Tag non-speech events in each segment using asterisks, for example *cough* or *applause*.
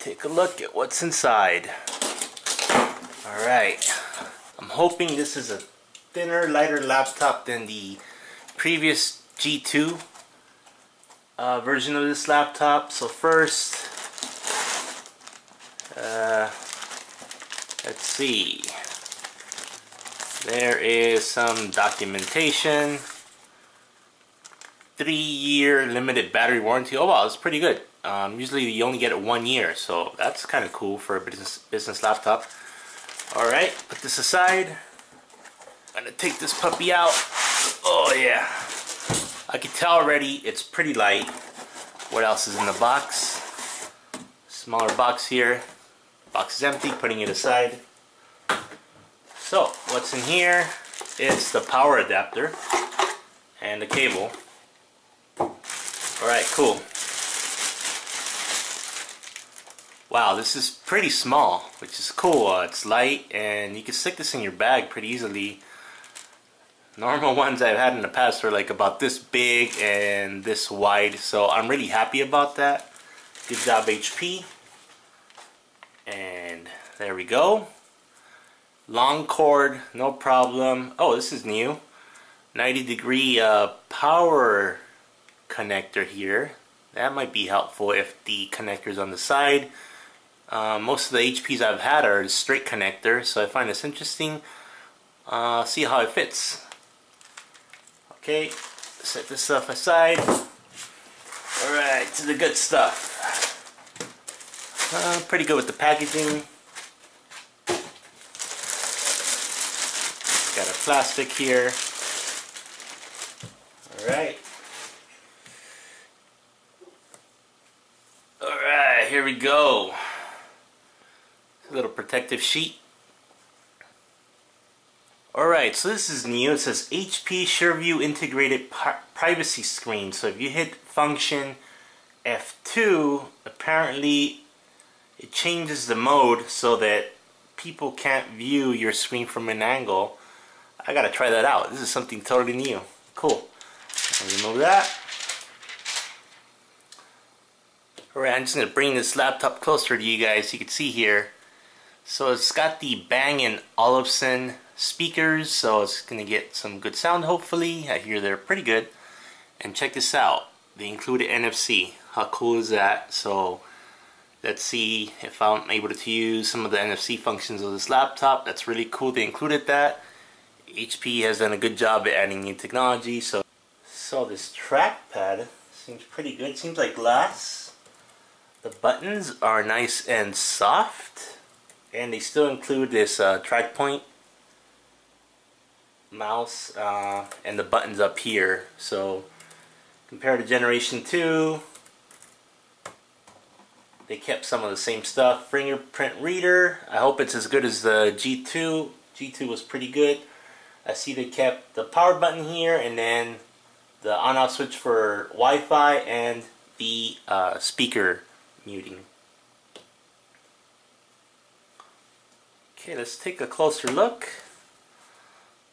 take a look at what's inside. Alright, I'm hoping this is a thinner, lighter laptop than the previous G2 uh, version of this laptop. So first, uh, let's see. There is some documentation. Three year limited battery warranty. Oh wow, it's pretty good. Um, usually you only get it one year, so that's kind of cool for a business business laptop. All right, put this aside. I'm gonna take this puppy out. Oh yeah, I can tell already it's pretty light. What else is in the box? Smaller box here. Box is empty. Putting it aside. So what's in here? It's the power adapter and the cable. All right, cool. Wow, this is pretty small, which is cool. Uh, it's light and you can stick this in your bag pretty easily. Normal *laughs* ones I've had in the past were like about this big and this wide, so I'm really happy about that. Good job HP. And there we go. Long cord, no problem. Oh, this is new. 90 degree uh, power connector here. That might be helpful if the connector's on the side. Uh, most of the HPs I've had are straight connector, so I find this interesting. Uh, see how it fits. Okay, set this stuff aside. Alright, to the good stuff. Uh, pretty good with the packaging. Got a plastic here. Alright. Alright, here we go little protective sheet. Alright, so this is new. It says HP SureView Integrated Privacy Screen. So if you hit function F2, apparently it changes the mode so that people can't view your screen from an angle. I gotta try that out. This is something totally new. Cool. Remove that. Alright, I'm just gonna bring this laptop closer to you guys. You can see here so it's got the Bang & Olufsen speakers, so it's going to get some good sound hopefully. I hear they're pretty good. And check this out. They included NFC. How cool is that? So let's see if I'm able to use some of the NFC functions of this laptop. That's really cool. They included that. HP has done a good job at adding new technology. So, so this trackpad seems pretty good. Seems like glass. The buttons are nice and soft and they still include this uh, track point mouse uh, and the buttons up here. So compared to generation 2 they kept some of the same stuff. Fingerprint reader I hope it's as good as the G2 G2 was pretty good. I see they kept the power button here and then the on off switch for Wi-Fi and the uh, speaker muting Okay, let's take a closer look.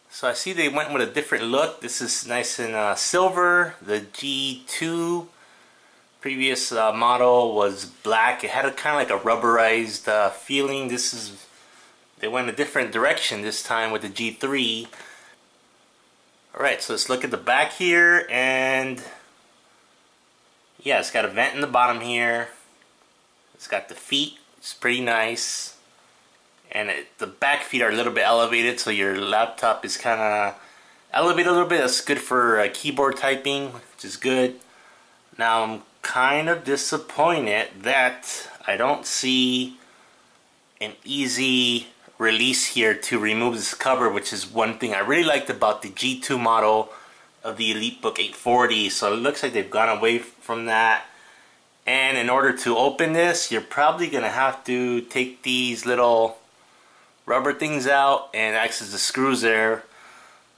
So I see they went with a different look. This is nice and uh, silver. The G2 previous uh, model was black. It had a kind of like a rubberized uh, feeling. This is they went a different direction this time with the G3. Alright, so let's look at the back here and yeah, it's got a vent in the bottom here. It's got the feet. It's pretty nice and it, the back feet are a little bit elevated so your laptop is kind of elevated a little bit. That's good for uh, keyboard typing which is good. Now I'm kind of disappointed that I don't see an easy release here to remove this cover which is one thing I really liked about the G2 model of the EliteBook 840 so it looks like they've gone away from that. And in order to open this you're probably gonna have to take these little rubber things out and access the screws there.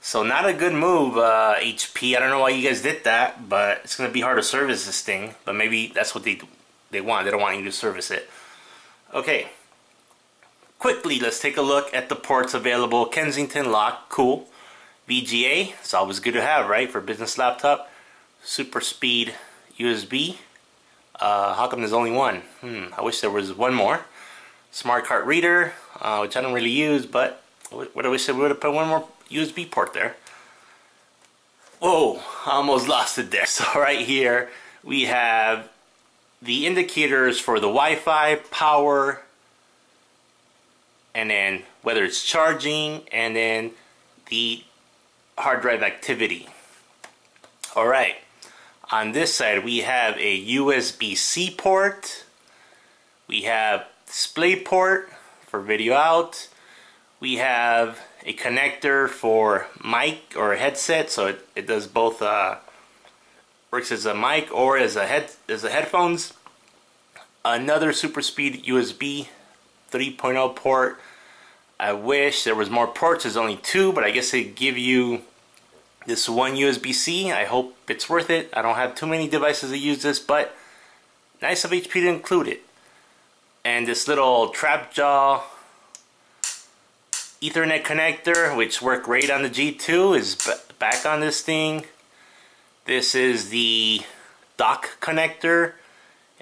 So not a good move, uh, HP. I don't know why you guys did that, but it's going to be hard to service this thing. But maybe that's what they they want. They don't want you to service it. Okay. Quickly, let's take a look at the ports available. Kensington lock, cool. VGA, it's always good to have, right, for business laptop. Super speed USB. Uh, how come there's only one? Hmm, I wish there was one more. Smart card reader, uh, which I don't really use, but what do we say? We would have put one more USB port there. Whoa, I almost *laughs* lost it there. So right here, we have the indicators for the Wi-Fi, power, and then whether it's charging, and then the hard drive activity. Alright, on this side we have a USB-C port, we have display port for video out, we have a connector for mic or headset so it, it does both uh, works as a mic or as a head as a headphones. Another super speed USB 3.0 port. I wish there was more ports. There's only two but I guess they give you this one USB-C I hope it's worth it. I don't have too many devices that use this but nice of HP to include it and this little drop jaw Ethernet connector, which worked great on the G2, is back on this thing. This is the dock connector.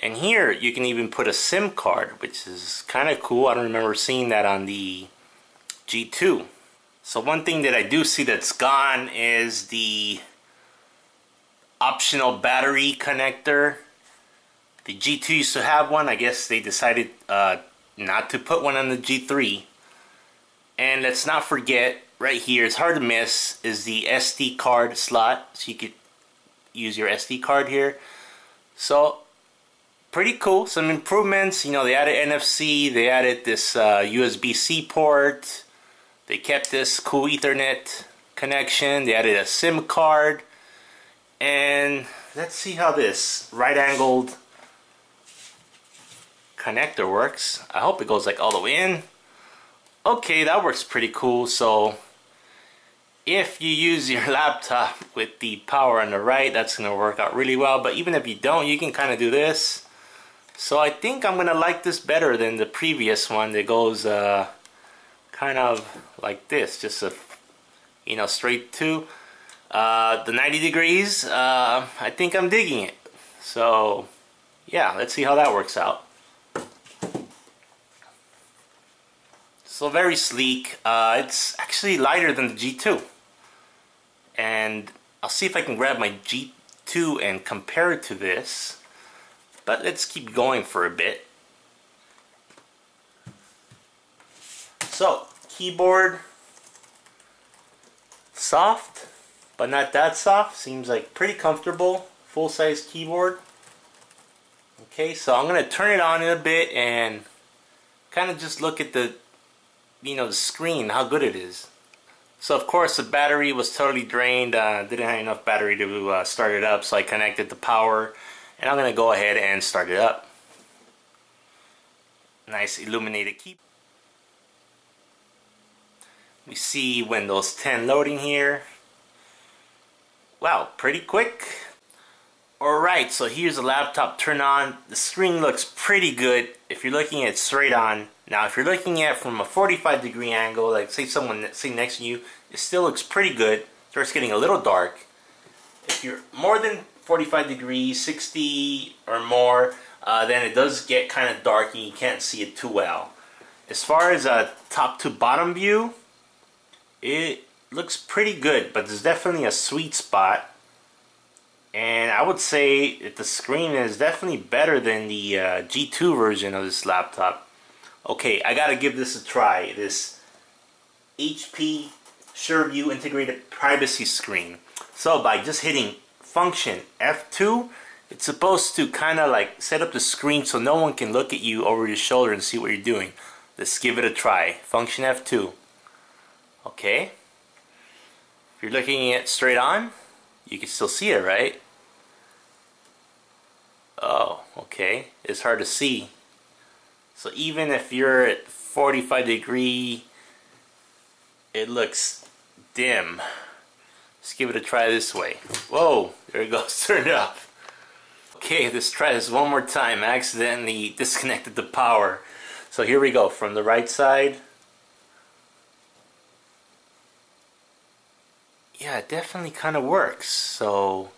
And here you can even put a SIM card, which is kind of cool. I don't remember seeing that on the G2. So one thing that I do see that's gone is the optional battery connector. The G2 used to have one. I guess they decided uh, not to put one on the G3. And let's not forget, right here, it's hard to miss, is the SD card slot. So you could use your SD card here. So, pretty cool. Some improvements. You know, they added NFC. They added this uh, USB-C port. They kept this cool Ethernet connection. They added a SIM card. And let's see how this right-angled connector works. I hope it goes like all the way in. Okay that works pretty cool. So if you use your *laughs* laptop with the power on the right that's gonna work out really well. But even if you don't you can kind of do this. So I think I'm gonna like this better than the previous one that goes uh, kind of like this just a you know straight to uh, the 90 degrees. Uh, I think I'm digging it. So yeah let's see how that works out So very sleek. Uh, it's actually lighter than the G2. And I'll see if I can grab my G2 and compare it to this. But let's keep going for a bit. So, keyboard, soft, but not that soft. Seems like pretty comfortable, full-size keyboard. Okay, so I'm going to turn it on in a bit and kind of just look at the you know the screen how good it is. So of course the battery was totally drained. Uh, didn't have enough battery to uh, start it up so I connected the power and I'm gonna go ahead and start it up. Nice illuminated key. We see Windows 10 loading here. Wow pretty quick alright so here's the laptop turn on the screen looks pretty good if you're looking at straight on now, if you're looking at from a 45 degree angle, like say someone sitting next to you, it still looks pretty good. Starts getting a little dark. If you're more than 45 degrees, 60 or more, uh, then it does get kind of dark and you can't see it too well. As far as a top to bottom view, it looks pretty good, but there's definitely a sweet spot. And I would say that the screen is definitely better than the uh, G2 version of this laptop okay, I gotta give this a try. This HP SureView integrated privacy screen. So by just hitting function F2, it's supposed to kind of like set up the screen so no one can look at you over your shoulder and see what you're doing. Let's give it a try. Function F2. Okay. If you're looking at straight on, you can still see it, right? Oh, okay. It's hard to see. So even if you're at 45 degree, it looks dim. Let's give it a try this way. Whoa, there it goes, *laughs* turned off. Okay, let's try this one more time. I accidentally disconnected the power. So here we go, from the right side. Yeah, it definitely kind of works. So,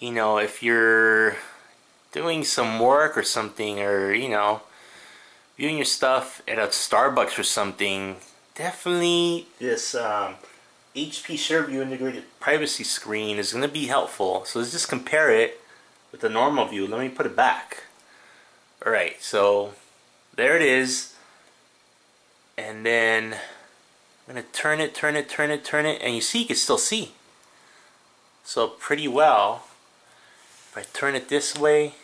you know, if you're doing some work or something or you know viewing your stuff at a Starbucks or something definitely this um, HP SureView integrated privacy screen is going to be helpful. So let's just compare it with the normal view. Let me put it back. Alright so there it is. And then I'm going to turn it turn it turn it turn it and you see you can still see. So pretty well if I turn it this way